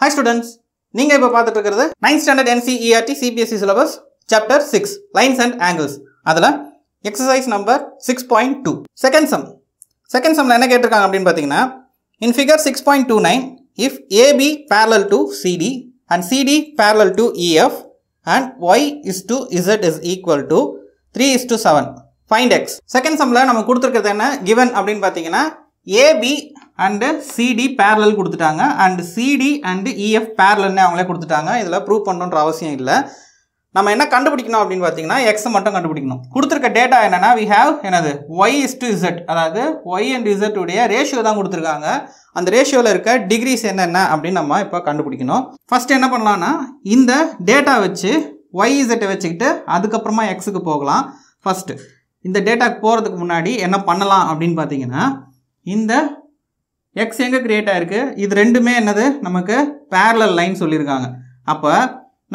Hi students நீங்கள் இப்போ பார்த்துட்டு இருக்கிறது ninth standard NCERT CBSE syllabus chapter six lines and angles அதில் exercise number six point two second sum second சம்மில் என்ன கேட்டிருக்காங்க அப்படின்னு பார்த்தீங்கன்னா in figure six point two nine if AB parallel to CD and CD parallel to EF and Y is to Z is equal to three is to seven find X second சம்மில் நம்ம கொடுத்துருக்கிறது என்ன? Given அப்படின்னு பார்த்தீங்கன்னா AB and CD parallel கொடுத்துட்டாங்க. And CD and EF பேரலல்னு அவங்களே கொடுத்துட்டாங்க. இதில் ப்ரூவ் பண்ணணுன்ற அவசியம் இல்லை. நம்ம என்ன கண்டுபிடிக்கணும் அப்படின்னு பார்த்தீங்கன்னா எக்ஸ் மட்டும் கண்டுபிடிக்கணும். கொடுத்துருக்க டேட்டா என்னன்னா வி ஹேவ் என்னது? ஒய் இஸ் டு இசட் அதாவது ஒய் அண்ட் இசட் உடைய ரேஷியோ தான் கொடுத்துருக்காங்க. அந்த ரேஷியோவில் இருக்க டிகிரிஸ் என்னென்ன அப்படின்னு நம்ம இப்போ கண்டுபிடிக்கணும். ஃபஸ்ட்டு என்ன பண்ணலாம்னா இந்த டேட்டா வச்சு ஒய் இசட்டை வச்சுக்கிட்டு அதுக்கப்புறமா எக்ஸுக்கு போகலாம். ஃபஸ்ட்டு இந்த டேட்டாக்கு போகிறதுக்கு முன்னாடி என்ன பண்ணலாம் அப்படின்னு பார்த்தீங்கன்னா இந்த எக்ஸ் எங்கே க்ரியேட் ஆயிருக்கு? இது ரெண்டுமே என்னது? நமக்கு பேரலல் லைன் சொல்லியிருக்காங்க. அப்போ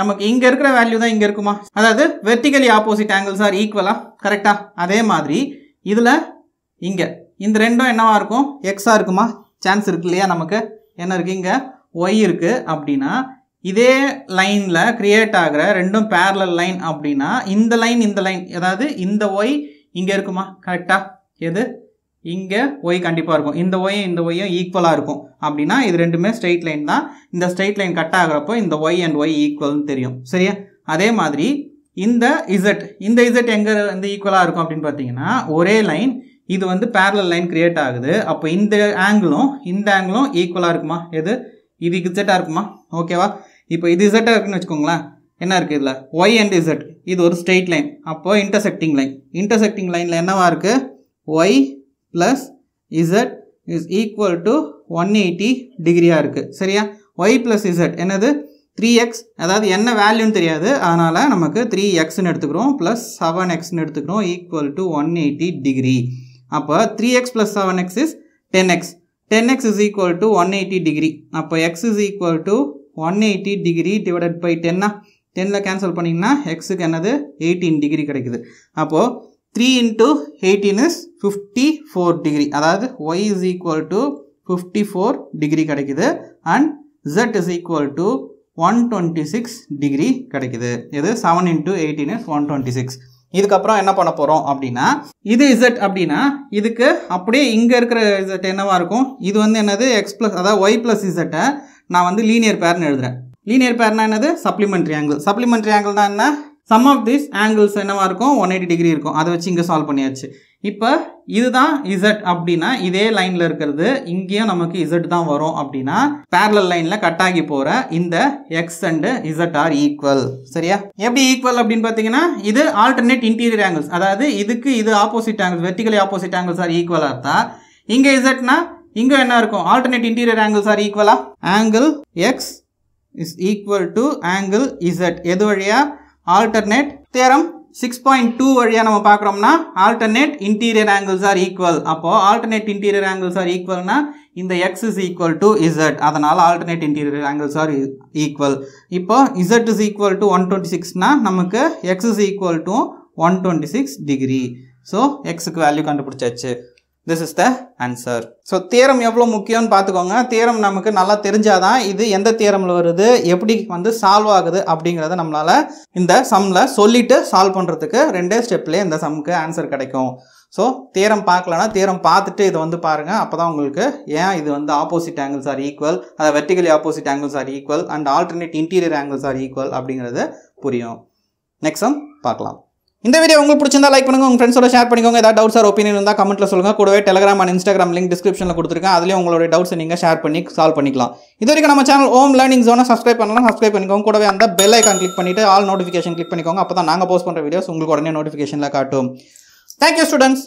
நமக்கு இங்கே இருக்கிற வேல்யூ தான் இங்கே இருக்குமா? அதாவது வெர்டிகலி ஆப்போசிட் ஆங்கிள்ஸ் ஆர் ஈக்குவலா கரெக்டாக அதே மாதிரி இதில் இங்கே. இந்த ரெண்டும் என்னவா இருக்கும்? எக்ஸாக இருக்குமா? சான்ஸ் இருக்கு இல்லையா நமக்கு? என்ன இருக்குது இங்கே? ஒய் இருக்குது அப்படின்னா இதே லைனில் க்ரியேட் ஆகிற ரெண்டும் பேரலல் லைன் அப்படின்னா இந்த லைன் இந்த லைன் அதாவது இந்த ஒய் இங்கே இருக்குமா? கரெக்டாக எது? இங்கே ஒய் கண்டிப்பாக இருக்கும். இந்த ஒய்யும் இந்த ஒய்யும் ஈக்குவலாக இருக்கும். அப்படின்னா இது ரெண்டுமே ஸ்ட்ரெயிட் லைன் தான். இந்த ஸ்ட்ரெயிட் லைன் கட் ஆகிறப்போ இந்த ஒய் அண்ட் ஒய் ஈக்குவல்னு தெரியும். சரியா? அதே மாதிரி இந்த இசட் இந்த இசட் எங்கே வந்து ஈக்குவலாக இருக்கும் அப்படின்னு பார்த்தீங்கன்னா ஒரே லைன் இது வந்து பேரலல் லைன் கிரியேட் ஆகுது. அப்போ இந்த ஆங்கிளும் இந்த ஆங்கிளும் ஈக்குவலாக இருக்குமா? எது? இது இசட்டாக இருக்குமா? ஓகேவா இப்போ இது இசட்டாக இருக்குன்னு வச்சுக்கோங்களேன். என்ன இருக்குது இதில்? ஒய் அண்ட் இசட் இது ஒரு ஸ்ட்ரெயிட் லைன் அப்போது இன்டர்செக்டிங் லைன் இன்டர்செக்டிங் லைனில் என்னவா இருக்குது Y plus Z is equal to one eighty டிகிரியாக இருக்குது சரியா? ஒய் ப்ளஸ் இசட் என்னது? த்ரீ எக்ஸ் அதாவது என்ன வேல்யூன்னு தெரியாது. அதனால் நமக்கு த்ரீ எக்ஸ்னு எடுத்துக்கிறோம். ப்ளஸ் செவன் எக்ஸ்னு எடுத்துக்கிறோம். Equal to one eighty degree அப்போ three X plus seven X is ten X ten X is equal to one eighty degree அப்போ X is equal to one eighty degree divided by டென்னா டென்னில் cancel பண்ணிங்கன்னா எக்ஸுக்கு என்னது? Eighteen degree கிடைக்குது. அப்போது three into eighteen is fifty four degree அதாவது Y is equal to fifty four degree கிடைக்குது. And Z is equal to one twenty six degree கிடைக்குது. இது seven into eighteen is one twenty six இதுக்கப்புறம் என்ன பண்ண போகிறோம் அப்படின்னா இது இசட் அப்படின்னா இதுக்கு அப்படியே இங்கே இருக்கிற இசட் என்னவாக இருக்கும்? இது வந்து என்னது? எக்ஸ் ப்ளஸ் அதாவது ஒய் ப்ளஸ் இசட்டை நான் வந்து லீனியர் பேர்னு எழுதுகிறேன் லீனியர் பேர்னா என்னது? சப்ளிமெண்ட்ரி ஆங்கிள் சப்ளிமெண்ட்ரி ஆங்கிள்னா என்ன? சம் ஆஃப் திஸ் ஆங்கிள்ஸ் என்னவாக இருக்கும்? ஒன் எயிட்டி டிகிரி இருக்கும். அதை வச்சு இங்கே சால்வ் பண்ணியாச்சு. இப்போ இதுதான் இசட் அப்படின்னா இதே லைனில் இருக்கிறது இங்கேயும் நமக்கு இசட் தான் வரும் அப்படின்னா பேரலல் லைனில் கட் ஆகி போகிற இந்த X and Z are equal சரியா? எப்படி ஈக்குவல் அப்படின்னு பார்த்தீங்கன்னா இது ஆல்டர்னேட் இன்டீரியர் ஆங்கிள்ஸ் அதாவது இதுக்கு இது opposite angles vertically opposite angles are ஈக்குவலாக இருந்தா இங்கே இசட்னா இங்கே என்ன இருக்கும்? ஆல்டர்னேட் இன்டீரியர் ஆங்கிள்ஸ் ஆர் ஈக்குவலா angle X is equal to angle Z எது வழியாக alternate theorem six point two வழியாக நம்ம பார்க்குறோம்னா alternate interior angles are equal அப்போது ஆல்டர்னேட் இன்டீரியர் ஆங்கிள்ஸ் ஆர் ஈக்குவல்னா இந்த X is equal to Z அதனால் alternate interior angles are equal இப்போ Z is equal to one twenty சிக்ஸ்னா நமக்கு X is equal to one twenty six degree so எக்ஸுக்கு value கண்டுபிடிச்சாச்சு. This is the answer so theorem எவ்வளோ முக்கியம்னு பார்த்துக்கோங்க. Theorem நமக்கு நல்லா தெரிஞ்சாதான் இது எந்த தேரமில் வருது எப்படி வந்து சால்வ் ஆகுது அப்படிங்கிறத நம்மளால் இந்த சம்மில் சொல்லிட்டு சால்வ் பண்ணுறதுக்கு ரெண்டே ஸ்டெப்லேயே இந்த சம்முக்கு ஆன்சர் கிடைக்கும். ஸோ தேரம் பார்க்கலன்னா தேரம் பார்த்துட்டு இதை வந்து பாருங்கள் அப்போ தான் உங்களுக்கு ஏன் இது வந்து ஆப்போசிட் ஆங்கிள்ஸ் ஆர் ஈக்குவல் அதை vertically opposite angles are equal and alternate interior angles are equal அப்படிங்கிறது புரியும். நெக்ஸ்ட் சம் பார்க்கலாம். இந்த வீடியோ உங்களுக்கு பிடிச்சிருந்தா லைக் பண்ணுங்க உங்க ஃப்ரெண்ட்ஸோட ஷேர் பண்ணிக்கோங்க. ஏதாவது டவுட்ஸ் ஆர் ஒப்பீனியன் இருந்தால் கமெண்ட்ல சொல்லுங்க. கூடவே டெலிகிராம் அண்ட் இன்ஸ்டாகிராம் லிங்க் டிஸ்கிரிப்ஷனில் கொடுத்துருக்கேன். அதுலேயும் உங்களோட டவுட்ஸ் நீங்கள் ஷேர் பண்ணி சால்வ் பண்ணிக்கலாம். இது வரைக்கும் நம்ம சேனல் ஓம் லேர்னிங் ஜோனை சப்ஸ்கிரைப் பண்ணலாம் சப்ஸ்கிரைப் பண்ணிக்கோங்க. கூடவே அந்த பெல் ஐக்கான் கிளிக் பண்ணிட்டு ஆல் நோட்டிஃபிகேஷன் கிளிக் பண்ணிக்கோங்க. அப்போ தான் நாங்கள் போஸ்ட் பண்ணுற வீடியோஸ் உங்களுக்கு உடனே நோட்டிஃபிகேஷனில் காட்டும். Thank you students